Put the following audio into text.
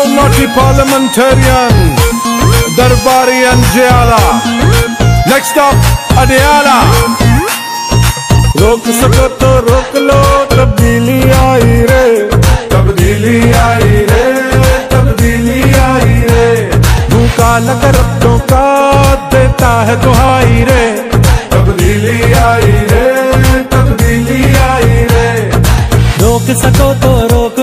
Now naughty parliamentarian, Darbari and Jayala. Next up, Adiala. रोक सको तो रोक लो तब्दीली आई रे तब्दीली आई रे तब्दीली आई रे भूकाल करप्टों का देता है दुहाई रे तब्दीली आई रे तब्दीली आई रे रोक सको तो रोक